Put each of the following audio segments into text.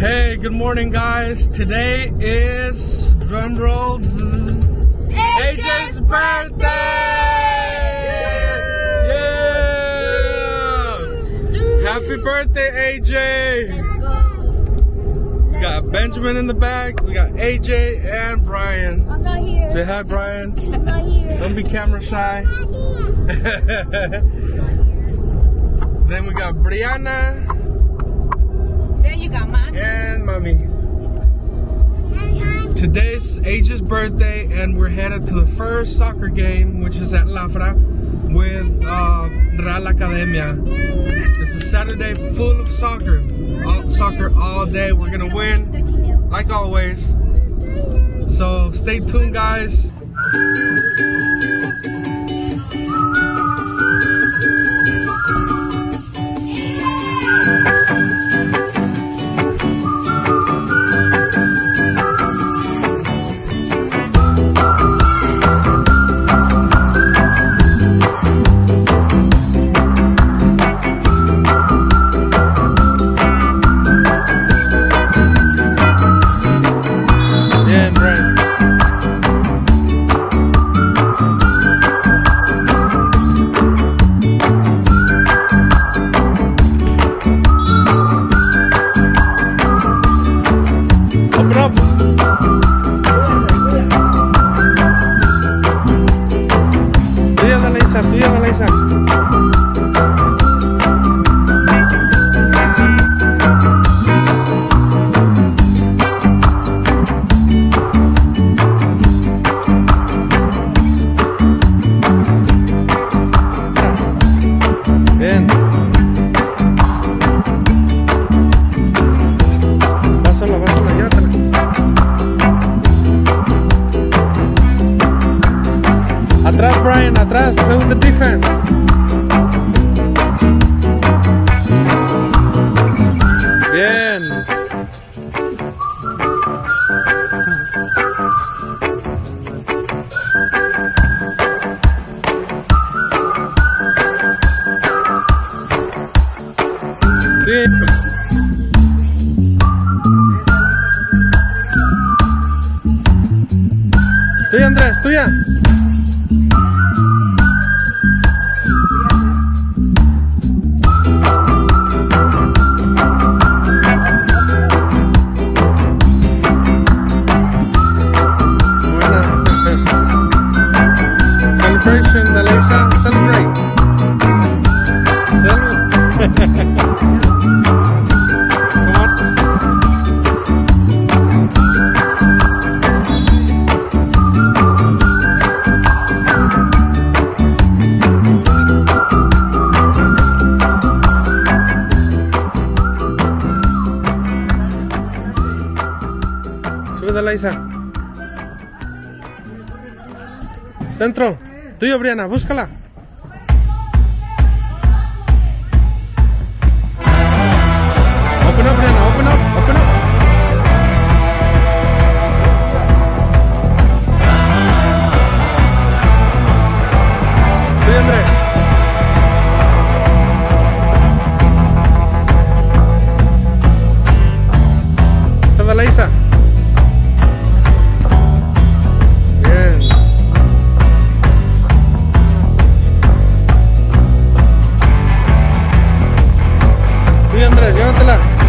Hey, good morning, guys. Today is drum rolls AJ's birthday. Yeah! Happy birthday, AJ. We got Benjamin in the back. We got AJ and Brian. I'm not here. Say hi, Brian. I'm not here. Don't be camera shy. then we got Brianna You go, man. and Mommy. Today's AJ's birthday, and we're headed to the first soccer game, which is at Lafra with uh, Real Academia. It's a Saturday full of soccer. All, soccer all day. We're gonna win, like always. So stay tuned, guys. Play with the defense. Sube la Isa. Centro. Tuyo, Briana, búscala. llévatela.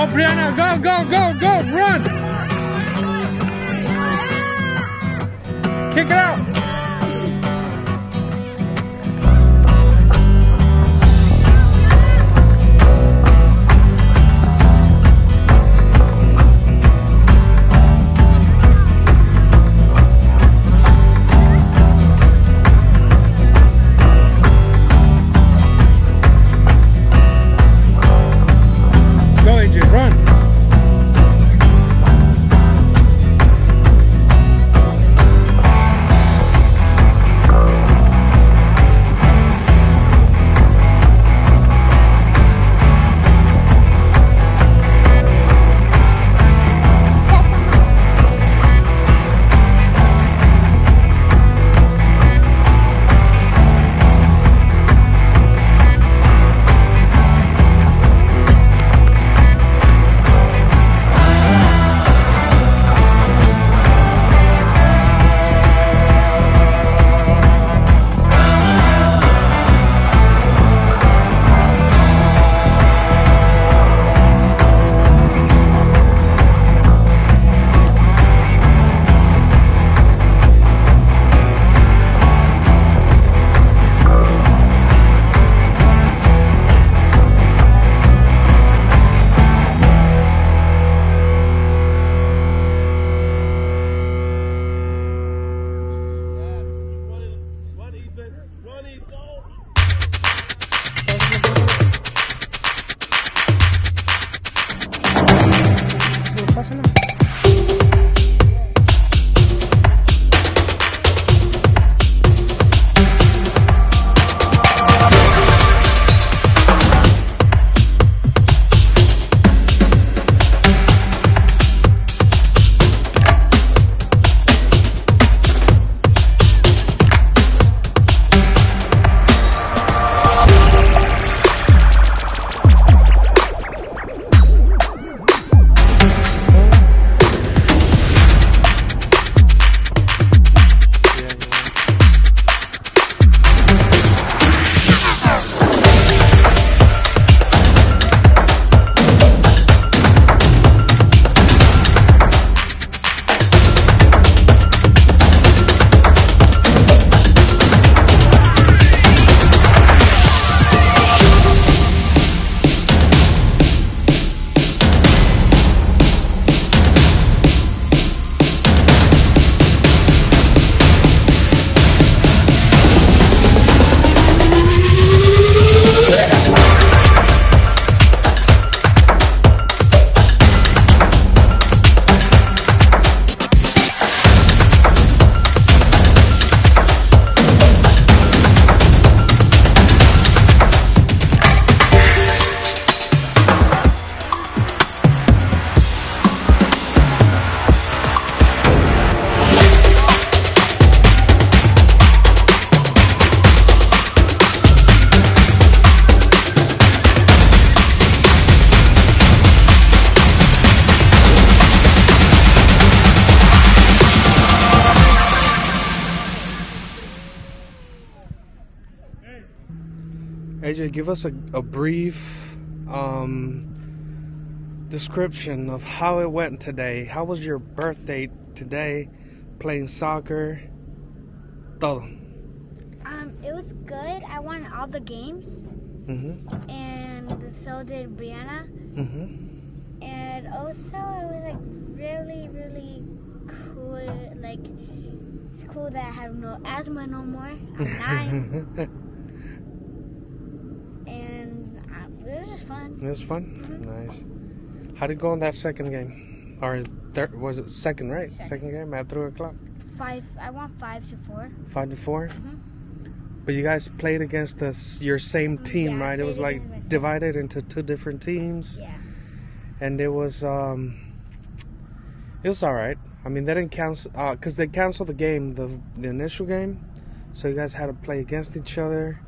Go, Brianna, go, go, go, go, run! Kick it out! AJ, give us a, a brief um, description of how it went today. How was your birthday today? Playing soccer? Todo. Um, it was good. I won all the games, Mm-hmm. and so did Brianna. Mm-hmm. And also, it was like really, really cool. Like, it's cool that I have no asthma no more. I'm nine, and uh, it was just fun. It was fun. Nice. How did it go in that second game? Or third, was it second, right? Second, Second. game at 3 o'clock? Five. I won five to four. 5 to 4? Mhm. But you guys played against us, your same team, Yeah, right? It was like against my same- divided into two different teams. Yeah. and it was um it was all right i mean they didn't cancel uh because they canceled the game the the initial game so you guys had to play against each other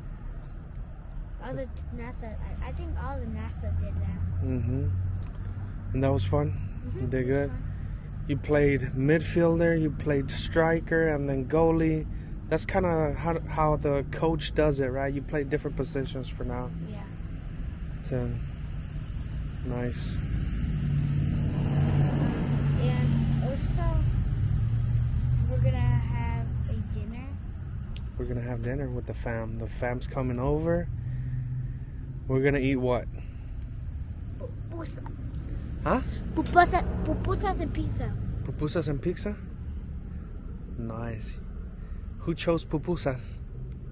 other NASA, I, I, think all the NASA did that. Mm-hmm. And that was fun. Mm-hmm. They good. You played midfielder, you played striker, and then goalie. That's kind of how, how the coach does it, right? You play different positions for now. Yeah. So, nice. And also, we're gonna have a dinner. We're gonna have dinner with the fam. The fam's coming over. We're gonna eat what? Pupusa. Huh? Pupusas, pupusas and pizza. Pupusas and pizza? Nice. Who chose pupusas?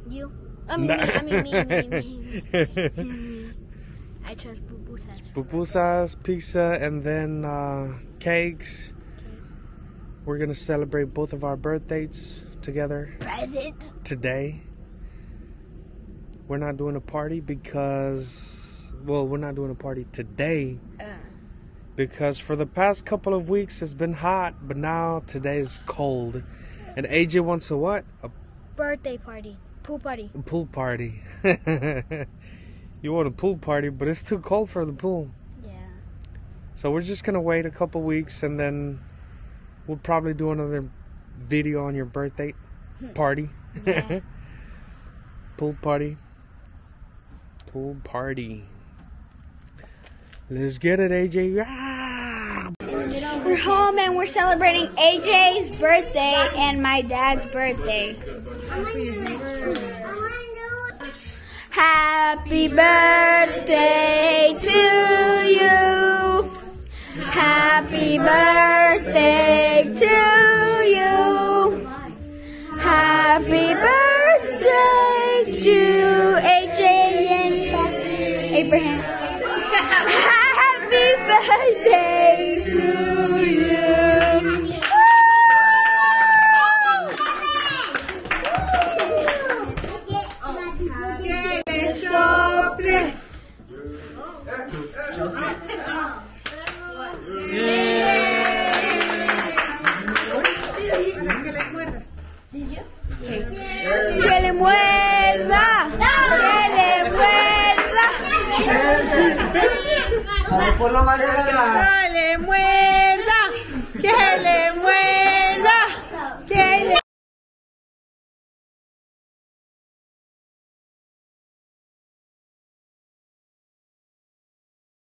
You? I mean, me, I mean, me, me, me, me, me. I chose pupusas. Pupusas, pizza, and then uh, cakes. We're gonna celebrate both of our birthdays together Present. today. We're not doing a party because, well, we're not doing a party today Uh, because for the past couple of weeks it's been hot, but now today's cold. And AJ wants a what? A birthday party. Pool party. pool party. you want a pool party, but it's too cold for the pool. Yeah. So we're just gonna wait a couple weeks and then we'll probably do another video on your birthday party. Yeah. Pool party. Pool party. Let's get it, AJ. We're home and we're celebrating AJ's birthday and my dad's birthday. Happy birthday to you. Happy birthday to you. Happy birthday to AJ Abraham. Happy birthday to you. Que le Ponlo más Que